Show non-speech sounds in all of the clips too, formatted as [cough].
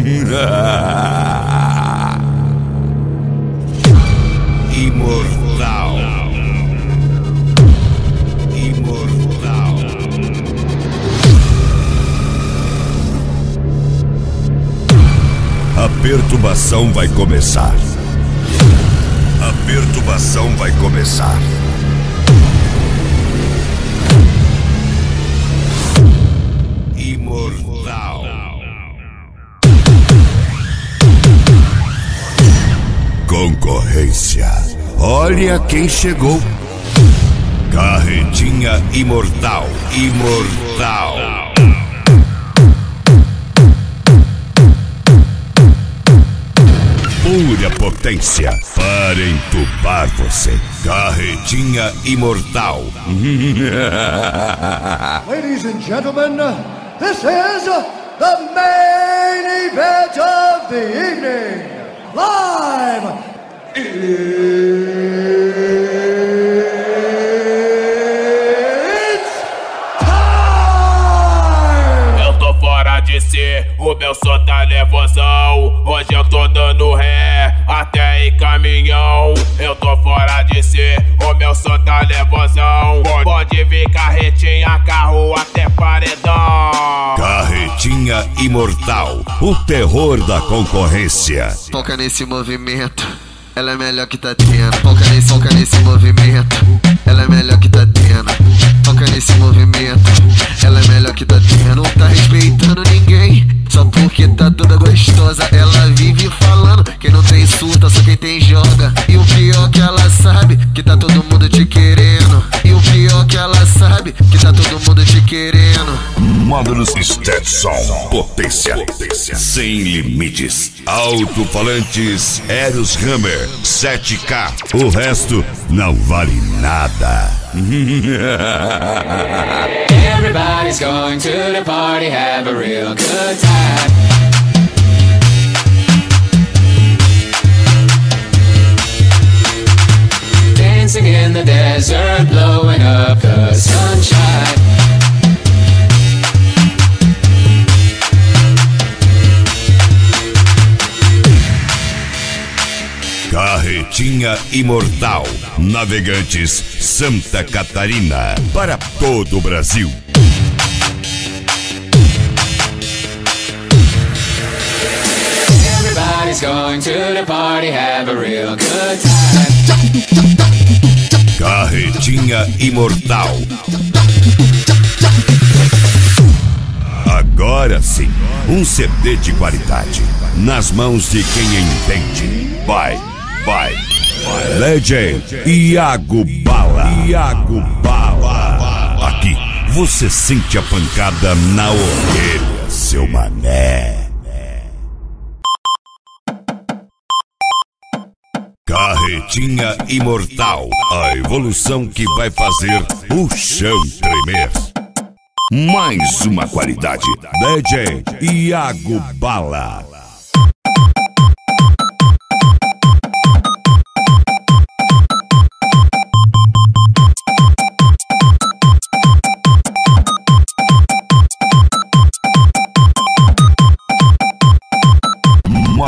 Imortal. Imortal. A perturbação vai começar. A perturbação vai começar. Concorrência. Olha quem chegou. Carretinha imortal. Imortal. Pura potência para entubar você. Carretinha imortal. [laughs] Ladies and gentlemen, this is the main event of the evening. Live. It's time! Eu tô fora de si, o meu som tá nervosão. Hoje eu tô dando ré, até em caminhão. Eu tô fora de si, o meu som tá nervosão. Pode- Pode vir carretinha, carro até paredão. Carretinha imortal. O terror da concorrência. Foca nesse movimento, ela é melhor que tendo. Foca nesse, foca nesse movimento, ela é melhor que tá tendo. Foca nesse movimento, ela é melhor que tá tendo. Não tá respeitando ninguém, só porque tá toda gostosa. Ela vive falando, quem não tem surta, só quem tem joga. E o pior que ela sabe, que tá todo mundo te querendo. E o pior que ela sabe, que tá todo mundo te querendo. Módulos Stetson. Potência. Sem limites. Alto-falantes Eros Hammer 7K. O resto não vale nada. [laughs] Everybody's going to the party, have a real good time. Dancing in the desert, blowing up the sunshine. Carretinha Imortal. Navegantes Santa Catarina. Para todo o Brasil. Everybody's going to the party, have a real good time. Carretinha Imortal. Agora sim, um CD de qualidade. Nas mãos de quem entende. Vai, vai. Legend Iago Bala. Iago Bala. Aqui você sente a pancada na orelha, seu mané. Carretinha Imortal. A evolução que vai fazer o chão tremer. Mais uma qualidade. DJ Iago Bala.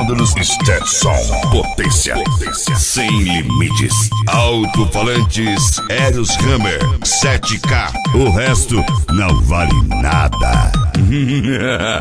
Módulos Stetson. Potência. Sem limites. Alto-falantes Eros Hammer 7K. O resto não vale nada. [laughs]